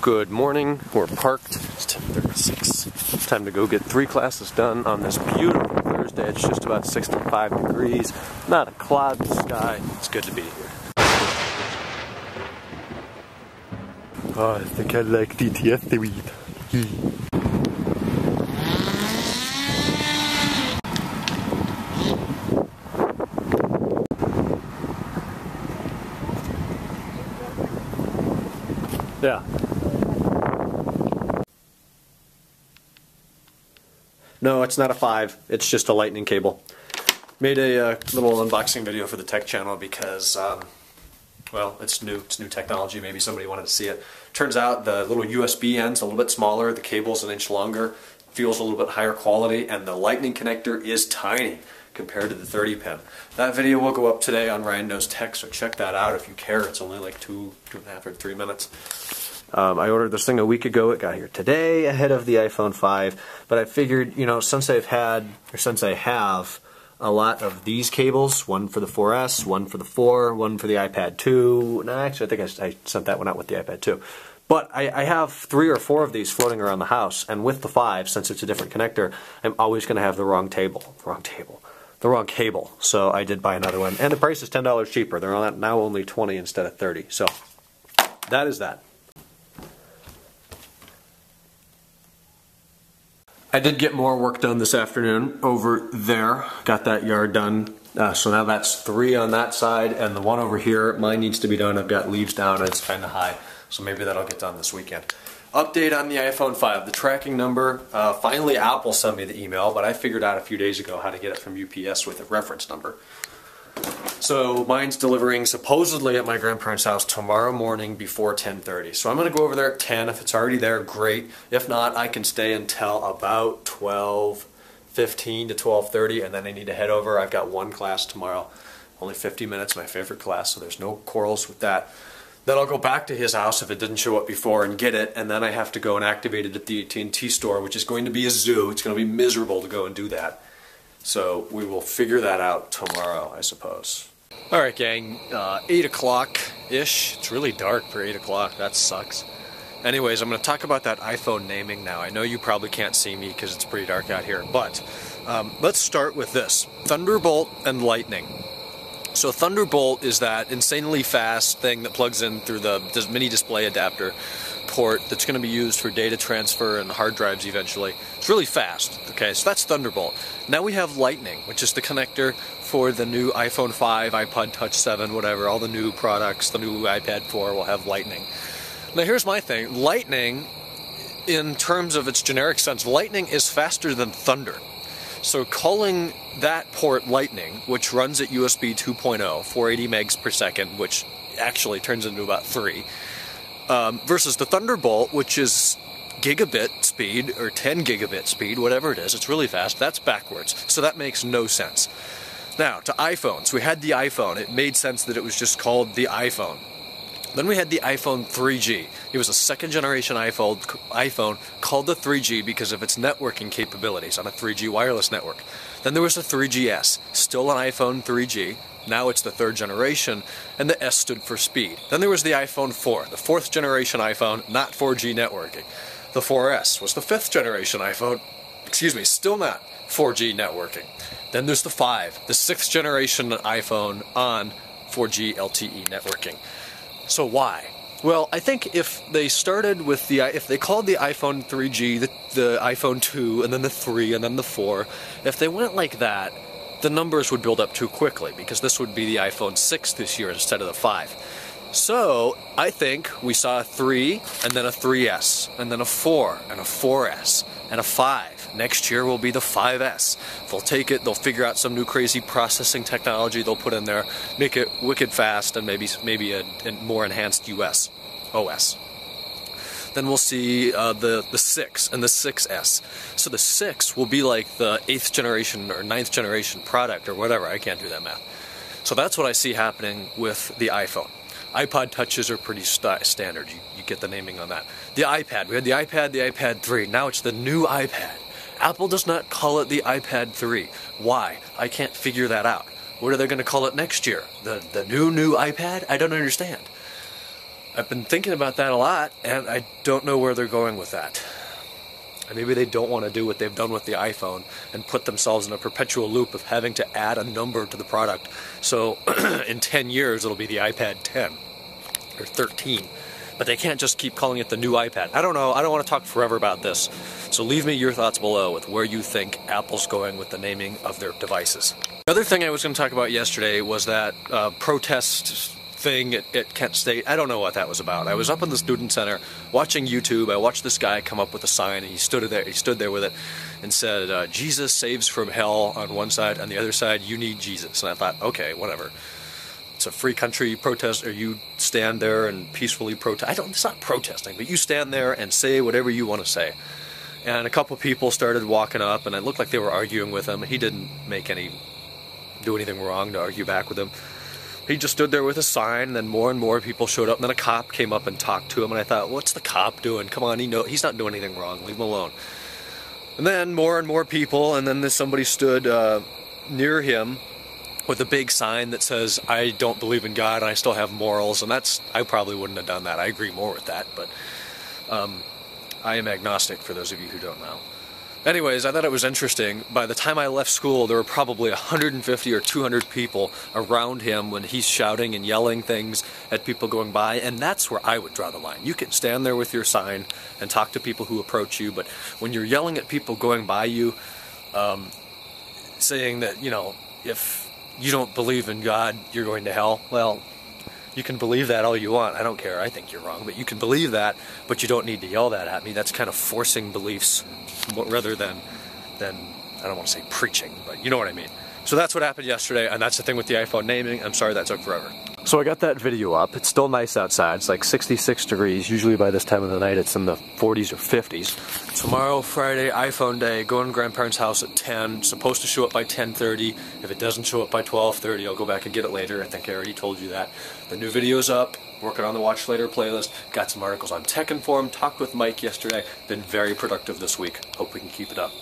Good morning. We're parked. It's 10:36. Time to go get three classes done on this beautiful Thursday. It's just about 65 degrees. Not a cloud in the sky. It's good to be here. Oh, I think I like DTF the weed. Hmm. Yeah. No, it's not a 5. It's just a lightning cable. Made a uh, little unboxing video for the tech channel because, um, well, it's new. It's new technology. Maybe somebody wanted to see it. Turns out the little USB end's a little bit smaller, the cable's an inch longer, feels a little bit higher quality, and the lightning connector is tiny compared to the 30 pin. That video will go up today on Ryan Knows Tech, so check that out if you care. It's only like two, two and a half or three minutes. Um, I ordered this thing a week ago. It got here today ahead of the iPhone 5. But I figured, you know, since I've had, or since I have a lot of these cables, one for the 4S, one for the 4, one for the iPad 2. No, actually, I think I, I sent that one out with the iPad 2. But I, I, have three or four of these floating around the house, and with the 5, since it's a different connector, I'm always going to have the wrong table. Wrong table. The wrong cable. So I did buy another one. And the price is $10 cheaper. They're now only 20 instead of 30 So that is that. I did get more work done this afternoon over there. Got that yard done. Uh, so now that's three on that side, and the one over here, mine needs to be done. I've got leaves down, and it's kind of high. So maybe that'll get done this weekend. Update on the iPhone 5. The tracking number, uh, finally Apple sent me the email, but I figured out a few days ago how to get it from UPS with a reference number. So mine's delivering supposedly at my grandparents' house tomorrow morning before 10:30. So I'm going to go over there at 10. If it's already there, great. If not, I can stay until about 12, 15 to 12:30, and then I need to head over. I've got one class tomorrow, only 50 minutes, my favorite class, so there's no quarrels with that. Then I'll go back to his house if it didn't show up before and get it, and then I have to go and activate it at the AT&T store, which is going to be a zoo. It's going to be miserable to go and do that. So we will figure that out tomorrow, I suppose. Alright gang, uh, 8 o'clock-ish. It's really dark for 8 o'clock, that sucks. Anyways, I'm going to talk about that iPhone naming now. I know you probably can't see me because it's pretty dark out here, but um, let's start with this. Thunderbolt and Lightning. So Thunderbolt is that insanely fast thing that plugs in through the mini display adapter port that's going to be used for data transfer and hard drives eventually. It's really fast. Okay, so that's Thunderbolt. Now we have Lightning, which is the connector for the new iPhone 5, iPod Touch 7, whatever, all the new products, the new iPad 4 will have Lightning. Now here's my thing. Lightning, in terms of its generic sense, Lightning is faster than Thunder. So calling that port Lightning, which runs at USB 2.0, 480 megs per second, which actually turns into about 3, um, versus the Thunderbolt, which is gigabit speed or 10 gigabit speed, whatever it is, it's really fast, that's backwards. So that makes no sense. Now, to iPhones. We had the iPhone. It made sense that it was just called the iPhone. Then we had the iPhone 3G. It was a second generation iPhone, iPhone called the 3G because of its networking capabilities on a 3G wireless network. Then there was the 3GS, still an iPhone 3G, now it's the third generation, and the S stood for speed. Then there was the iPhone 4, the fourth generation iPhone, not 4G networking. The 4S was the fifth generation iPhone, excuse me, still not 4G networking. Then there's the 5, the sixth generation iPhone on 4G LTE networking. So why? Well, I think if they started with the, if they called the iPhone 3G the, the iPhone 2, and then the 3, and then the 4, if they went like that, the numbers would build up too quickly because this would be the iPhone 6 this year instead of the 5. So I think we saw a 3 and then a 3S and then a 4 and a 4S and a 5. Next year will be the 5S. They'll take it, they'll figure out some new crazy processing technology they'll put in there, make it wicked fast and maybe maybe a, a more enhanced US OS. Then we'll see uh, the, the 6 and the 6S. So the 6 will be like the 8th generation or ninth generation product or whatever. I can't do that math. So that's what I see happening with the iPhone. iPod touches are pretty st standard. You, you get the naming on that. The iPad. We had the iPad, the iPad 3. Now it's the new iPad. Apple does not call it the iPad 3. Why? I can't figure that out. What are they going to call it next year? The, the new, new iPad? I don't understand. I've been thinking about that a lot, and I don't know where they're going with that. And maybe they don't want to do what they've done with the iPhone and put themselves in a perpetual loop of having to add a number to the product. So in 10 years, it'll be the iPad 10 or 13. But they can't just keep calling it the new iPad. I don't know. I don't want to talk forever about this. So leave me your thoughts below with where you think Apple's going with the naming of their devices. The other thing I was going to talk about yesterday was that uh, protest thing at, at, Kent State. I don't know what that was about. I was up in the student center watching YouTube. I watched this guy come up with a sign, and he stood there. He stood there with it and said, uh, "Jesus saves from hell" on one side, on the other side, "You need Jesus." And I thought, okay, whatever. It's a free country protest, or you stand there and peacefully protest. I don't. It's not protesting, but you stand there and say whatever you want to say. And a couple people started walking up, and it looked like they were arguing with him. He didn't make any, do anything wrong to argue back with him he just stood there with a sign, and then more and more people showed up, and then a cop came up and talked to him, and I thought, what's the cop doing? Come on, he know he's not doing anything wrong. Leave him alone. And then more and more people, and then this, somebody stood uh, near him with a big sign that says, "I don't believe in God, and I still have morals." And that's I probably wouldn't have done that. I agree more with that, but um, I am agnostic. For those of you who don't know. Anyways, I thought it was interesting. By the time I left school, there were probably 150 or 200 people around him when he's shouting and yelling things at people going by, and that's where I would draw the line. You can stand there with your sign and talk to people who approach you, but when you're yelling at people going by you, um, saying that, you know, if you don't believe in God, you're going to hell, well, you can believe that all you want. I don't care. I think you're wrong, but you can believe that, but you don't need to yell that at me. That's kind of forcing beliefs rather than than I don't want to say preaching, but you know what I mean. So that's what happened yesterday, and that's the thing with the iPhone naming. I'm sorry that took forever. So I got that video up. It's still nice outside. It's like 66 degrees. Usually by this time of the night it's in the 40s or 50s. Tomorrow, Friday, iPhone day. Going to grandparents' house at 10. Supposed to show up by 10:30. If it doesn't show up by 12:30, I'll go back and get it later. I think I already told you that. The new video's up. Working on the Watch Later playlist. Got some articles on Tech Inform. Talked with Mike yesterday. Been very productive this week. Hope we can keep it up.